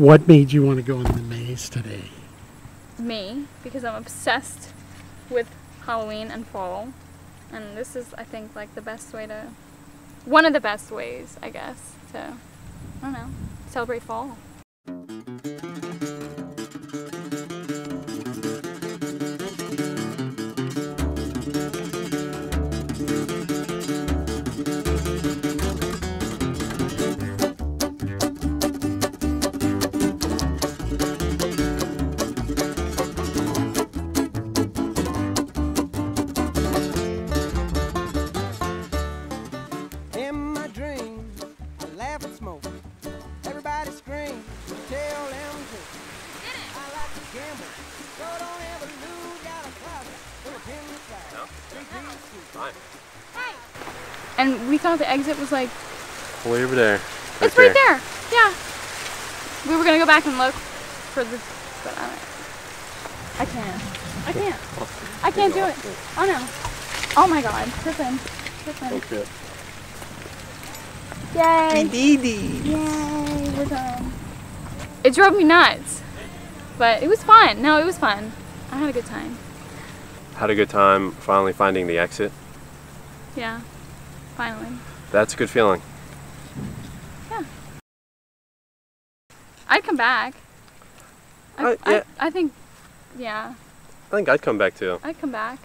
What made you want to go in the maze today? Me, because I'm obsessed with Halloween and fall. And this is, I think, like the best way to, one of the best ways, I guess, to, I don't know, celebrate fall. I and smoke. Everybody scream, tell them to. I like to gamble, so don't ever lose. Got a closet full of pin inside. Three piece suit. And we thought the exit was like, Way over there. it's right there. Yeah. We were gonna go back and look for the, but I don't. I can't. I can't. I can't do it. Oh no. Oh my god. Griffin. Griffin. Okay. Yay. Dee Yay. We're done. It drove me nuts. But it was fun. No, it was fun. I had a good time. Had a good time finally finding the exit. Yeah. Finally. That's a good feeling. Yeah. I'd come back. I, Uh, yeah. I, I think, yeah, I think I'd come back too. I'd come back.